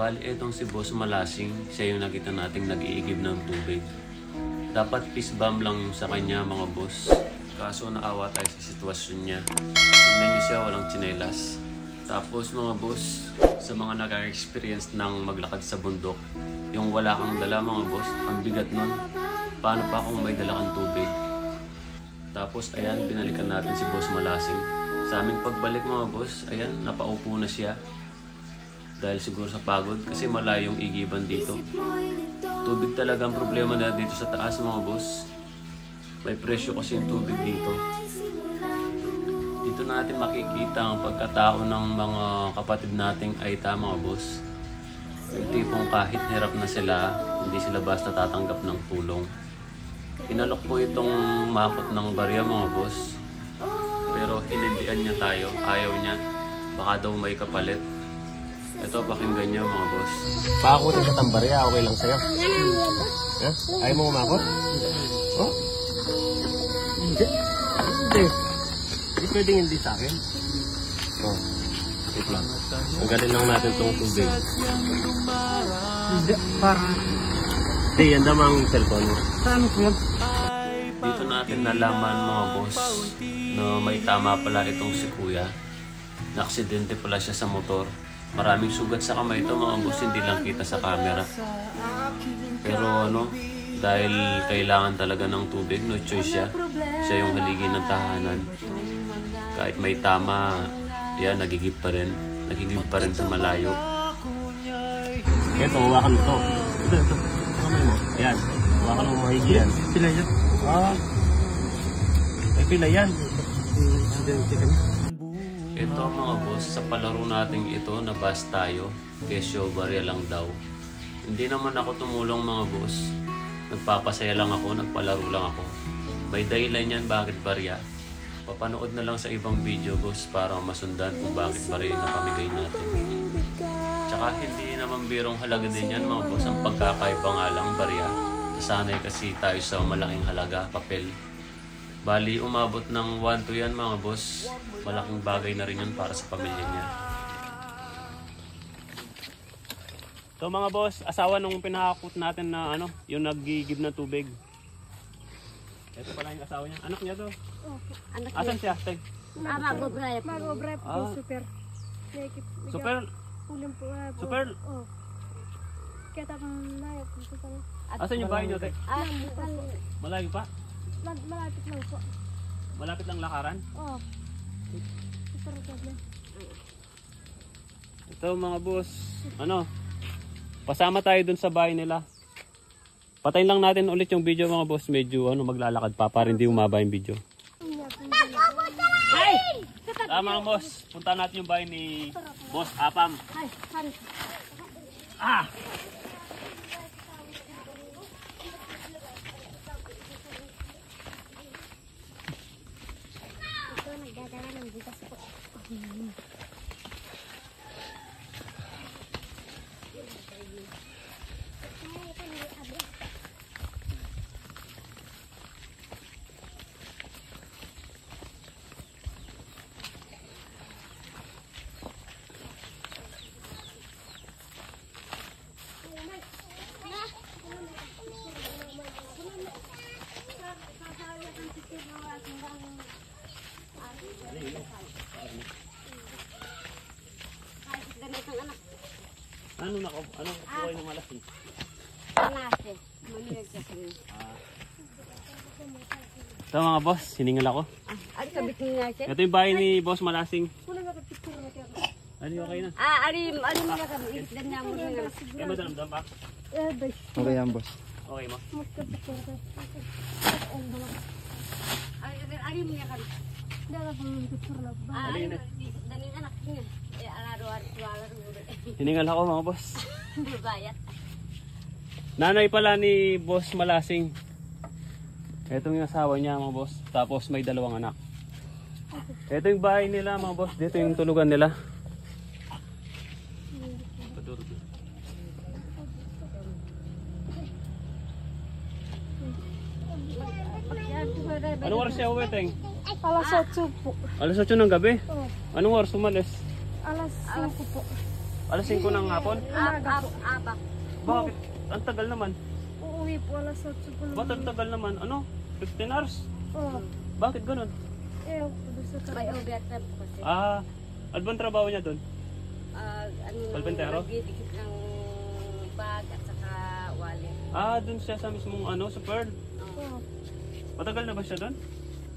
Bali, etong si Boss Malasing, siya yung nakita nating nag-iigib ng tubig. Dapat peace bomb lang yung sa kanya mga boss. Kaso naawa tayo sa sitwasyon niya. Tignan niyo siya, walang tsinelas. Tapos mga boss, sa mga nag-experience ng maglakad sa bundok, yung wala kang dala mga boss, ang bigat nun. Paano pa kung may dala kang tubig? Tapos ayan, binalikan natin si Boss Malasing. Sa aming pagbalik mga boss, ayan, napaupo na siya. Dahil siguro sa pagod kasi malayong igiban dito. Tubig talaga ang problema na dito sa taas mga boss. May presyo kasi yung tubig dito. Dito natin makikita ang pagkatao ng mga kapatid nating Aita mga boss. Yung tipong kahit hirap na sila, hindi sila basta tatanggap ng tulong. Inalok po itong makot ng barya mga boss. Pero hinindian niya tayo, ayaw niya. Baka daw may kapalit. Ito, pakinggan niyo mga boss. Pakakutin ka tambarya, okay lang sa'yo. Ha? Ayaw mo umakot? Oh? Hindi. Hindi. Hindi pwedeng hindi sa akin. Oh. Wait lang. Tanggalin lang natin tong tubig. Hindi, parang... Hindi, yan daw ang cellphone mo. Saan ko yan? Dito natin nalaman mga boss na may tama pala itong si kuya. Naaksidente pala siya sa motor. Maraming sugat sa kamay ito mga boss, hindi lang kita sa camera. Pero ano, dahil kailangan talaga ng tubig, no choice siya. Siya yung haligi ng tahanan. Kahit may tama, yan, nagigib pa rin. Nagigib pa rin sa malayo. Ito, hawakan mo to. Ito, ito. Kamay mo. Ayan. Hawakan mo mahigi yan. Sila yan. Ah. Ay, pila yan. Aksidente kami. Ito mga boss, sa palaro nating ito, nabas tayo. Kesyo, barya lang daw. Hindi naman ako tumulong mga boss. Nagpapasaya lang ako, nagpalaro lang ako. May dahilan yan bakit barya. Papanood na lang sa ibang video boss para masundan kung bakit barya yung napamigay natin. Tsaka hindi naman birong halaga din yan mga boss. Ang pagkakaiba nga lang barya. Nasanay kasi tayo sa malaking halaga, papel. Bali, umabot ng 1 to yan mga boss. Malaking bagay na rin yun para sa pamilya niya. So mga boss, asawa nung pinakakot natin na ano, yung naggigib na tubig. Ito pala yung asawa niya. Anak niya to. Anak Asan siya? Tay? Ah, mag-bribe. Mag-bribe Ah. super. Like, Super, Ulim po. ah, po. super. Oh. Kaya tapang layo po sa sana. Asan yung bahay niyo, tay? Ah, Malayo pa? Mal- malapit lang po. Malapit lang lakaran? Oh. Ito mga boss, ano, pasama tayo dun sa bahay nila. Patayin lang natin ulit yung video mga boss, medyo ano, maglalakad pa para hindi umaba yung video. Ah, mga boss, punta natin yung bahay ni Boss Apam. Ah! Ito, nagdadala ng bukas po. ganitong anak. Ano na ko? Ano ko kayo ng malas eh? Anase. Manilag ka sa mga. Ito mga boss, siningal ako. Ah, ari kabit ni Nase. Ito yung bahay ni Boss Malasing. Kulang na picture na kaya. Ano okay na? Ah, ari, ari mo na kami. Ikit dan niya mo na nga. Kaya ba dalamdam pa? Eh, bay. Okay yan, boss. Okay mo? Mas ka picture ka. Ang bala. Ari, ari, ari mo niya kami. Dala pang picture na ba? Ah, ari, dan yung anak niya. Eh, alaro, ari, tuwala, Siningal ako mga boss. Bayat. Nanay pala ni Boss Malasing. Ito yung asawa niya mga boss. Tapos may dalawang anak. Ito yung bahay nila mga boss. Dito yung tulugan nila. Anong oras siya uwi, Teng? Alas 8 po. Alas 8 ng gabi. Oh. Anong oras umalis? Alas 5 po. Alas 5 ng hapon? Ab, ab, abak. Bakit? Ang tagal naman. Uuwi po alas 8 po Ba't ang tagal naman? Ano? 15 hours? Oo. Bakit ganun? Eh, doon sa May overtime po kasi. Ah, ano bang trabaho niya doon? Ah, ano, Palpentero? nagdidikit ng bag at saka wallet. Ah, doon siya sa mismong ano, sa Pearl. Oo. Matagal na ba siya doon?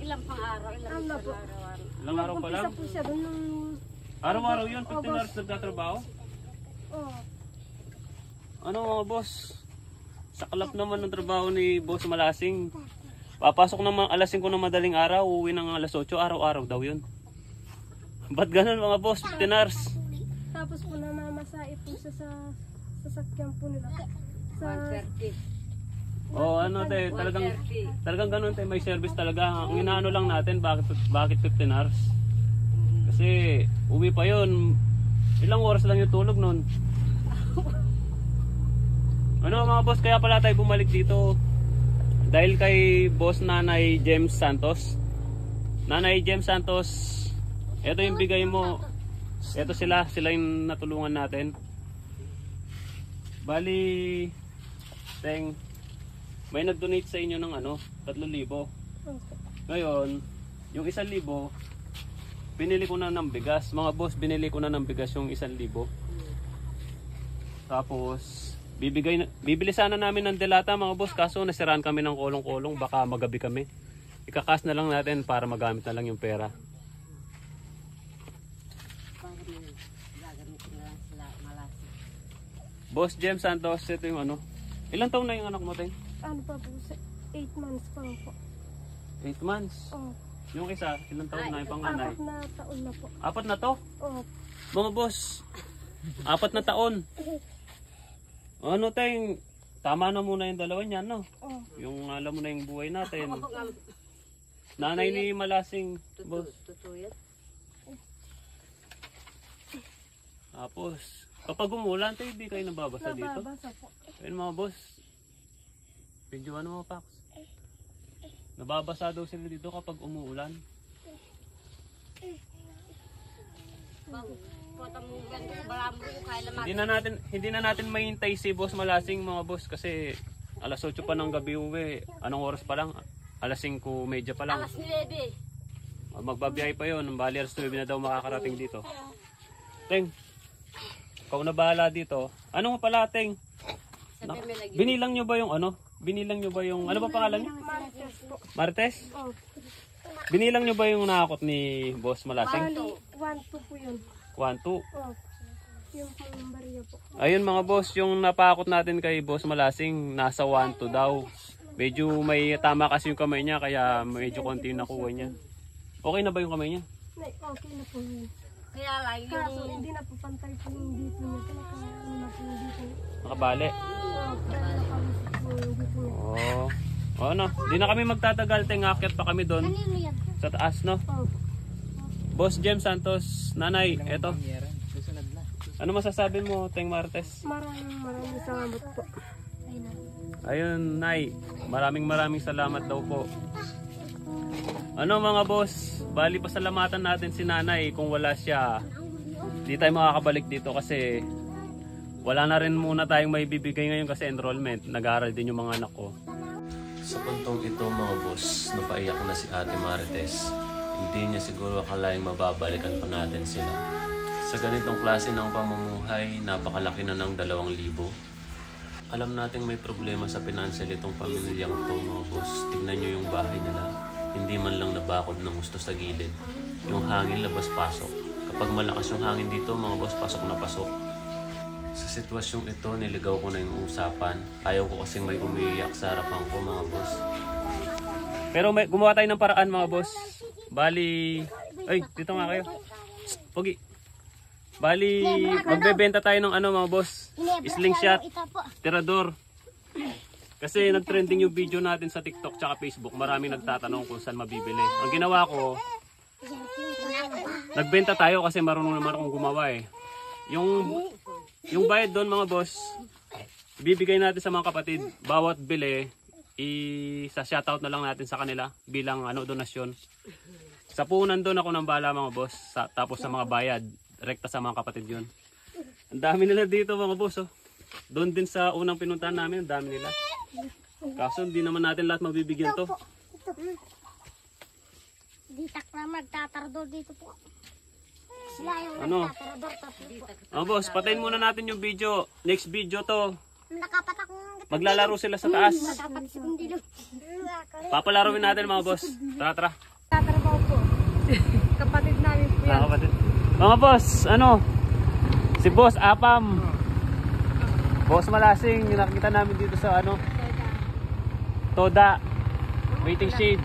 Ilang pang araw, ilang Ano isang po? araw. araw. Ilang araw pa lang? Umpisa po siya doon nung... Araw-araw yun, 15 hours nagtatrabaho? Oo. Ano mga boss? Saklap naman ng trabaho ni Boss Malasing. Papasok naman alas 5 ng madaling araw, uuwi ng alas 8, araw-araw daw yun. Ba't ganun mga boss? 15 hours. Tapos po namamasai po siya sa sasakyan po nila. Sa... 130. Oo, ano te, talagang 130. talagang ganun te, may service talaga. Ang inaano lang natin, bakit bakit 15 hours? Kasi uwi pa yun. Ilang oras lang yung tulog nun. Ano mga boss, kaya pala tayo bumalik dito. Dahil kay boss Nanay James Santos. Nanay James Santos, ito yung bigay mo. Ito sila, sila yung natulungan natin. Bali, Teng, may nag-donate sa inyo ng ano, 3,000. Ngayon, yung 1,000, binili ko na ng bigas. Mga boss, binili ko na ng bigas yung 1,000. Tapos, bibigay na, bibili sana namin ng delata mga boss, kaso nasiraan kami ng kolong-kolong, baka magabi kami. Ikakas na lang natin para magamit na lang yung pera. Boss James Santos, ito yung ano. Ilang taon na yung anak mo, Teng? Ano pa po? 8 months pa po. 8 months. Oo. Yung isa, ilang taon na yung panganay? Apat na taon na po. Apat na to? Oo. Mga boss, apat na taon. Ano tayong, tama na muna yung dalawa niyan, no? Oo. Yung alam mo na yung buhay natin. Nanay ni Malasing, boss. Tapos, kapag umulan, tayo hindi kayo nababasa dito. Nababasa po. Ayun mga boss. Video ano mga paks. Nababasa daw sila dito kapag umuulan. Hindi na natin hindi na natin mahintay si Boss Malasing mga boss kasi alas 8 pa ng gabi uwi. Anong oras pa lang? Alas 5 medya pa lang. Alas 9. Magbabiyahe pa yon. Bali alas 9 na daw makakarating dito. Teng, ikaw na bahala dito. Ano mo pala, Teng? Binilang nyo ba yung ano? Binilang nyo ba yung... Ano ba pangalan niyo? Martes po. Martes? Oo. Binilang nyo ba yung nakakot ni Boss Malasing? Bali, 1 2 po yun. 1, 2. Oo. Yung pang bariya po. Ayun mga boss, yung napakot natin kay Boss Malasing, nasa 1, 2 daw. Medyo may tama kasi yung kamay niya, kaya medyo konti yung nakuha niya. Okay na ba yung kamay niya? Okay na po. Kaya lang Kaso yung hindi na po pantay po yung dito niya. Kaya po yung dito niya. Nakabali. Oo, niya. Oo. Oh. ano, di na kami magtatagal, tengakit pa kami doon sa taas, no? Boss Jem Santos, nanay, eto. Ano masasabi mo, Teng Martes? Maraming maraming salamat po. Ayun, Nay. Maraming maraming salamat daw po. Ano mga boss, bali pasalamatan natin si nanay kung wala siya. Di tayo makakabalik dito kasi wala na rin muna tayong may bibigay ngayon kasi enrollment. Nag-aaral din yung mga anak ko. Sa puntong ito mga boss, napaiyak na si Ate Marites. Hindi niya siguro akalaing mababalikan pa natin sila. Sa ganitong klase ng pamumuhay, napakalaki na ng dalawang libo. Alam nating may problema sa financial itong pamilyang to mga boss. Tignan niyo yung bahay nila. Hindi man lang nabakod ng gusto sa gilid. Yung hangin labas-pasok. Kapag malakas yung hangin dito mga boss, pasok na pasok. Sa sitwasyong ito, niligaw ko na yung usapan. Ayaw ko kasing may umiiyak sa harapan ko mga boss. Pero may, gumawa tayo ng paraan mga boss. Bali, ay, dito nga kayo. Pogi. Bali, magbebenta tayo ng ano mga boss. Slingshot, tirador. Kasi nag-trending yung video natin sa TikTok tsaka Facebook. Maraming nagtatanong kung saan mabibili. Ang ginawa ko, nagbenta tayo kasi marunong naman akong gumawa eh. Yung, yung bayad doon mga boss, bibigay natin sa mga kapatid. Bawat bili, i sa shoutout na lang natin sa kanila bilang ano donasyon. Sa punan doon ako ng bala mga boss, sa, tapos sa mga bayad, rekta sa mga kapatid yun. Ang dami nila dito mga boss oh. Doon din sa unang pinuntahan namin, ang dami nila. Kaso hindi naman natin lahat mabibigyan to. Ito. Di takla magtatardor dito po. Sila yung Ano? nagtatardor. Tapos po. Mga boss, patayin muna natin yung video. Next video to. Maglalaro sila sa taas. si Kundilo. Papalaruin natin mga boss. Tara, tara. Tatrabaho po. Kapatid namin po yan. Kapatid. Mga boss, ano? Si Boss Apam. Boss Malasing, yung nakikita namin dito sa ano? Toda. Waiting shade.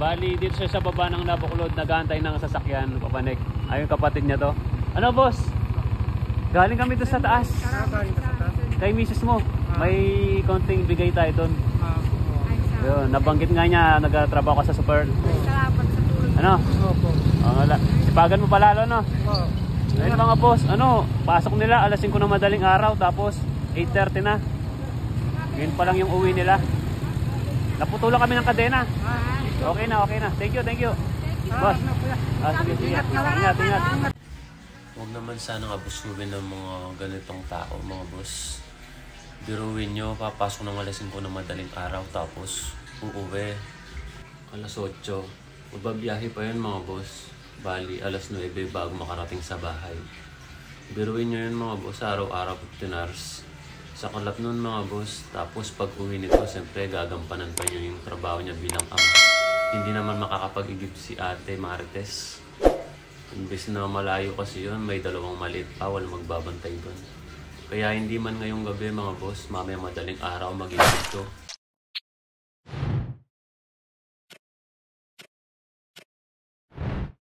Bali, dito siya sa baba ng Nabakulod, nagantay ng sasakyan, papanik. Ayun kapatid niya to. Ano boss? Galing kami doon sa taas. Kay misis mo. May konting bigay tayo doon. Yun, nabanggit nga niya, nagtrabaho ka sa super. Salamat sa tulong. Ano? Opo. Oh, wala. Sipagan mo palalo, no? Oo. Ayun mga boss, ano, pasok nila alas 5 ng madaling araw tapos 8.30 na. Ngayon pa lang yung uwi nila. Naputulan kami ng kadena. Okay na, okay na. Thank you, thank you. Boss. Ah, sige, sige. Ingat, ingat. Huwag naman sana abusuhin ng mga ganitong tao, mga boss. Biruin nyo, papasok ng alas 5 ng madaling araw tapos uuwi. Alas 8. Magbabiyahe pa yun mga boss. Bali, alas 9 bago makarating sa bahay. Biruin nyo yun mga boss, araw-araw 15 hours. Sa kalap nun mga boss, tapos pag uwi nito, siyempre gagampanan pa niyo yung trabaho niya bilang ama. Hindi naman makakapag-igip si ate Marites. Imbes na malayo kasi yun, may dalawang maliit pa, walang magbabantay doon. Kaya hindi man ngayong gabi mga boss, mamaya madaling araw mag dito.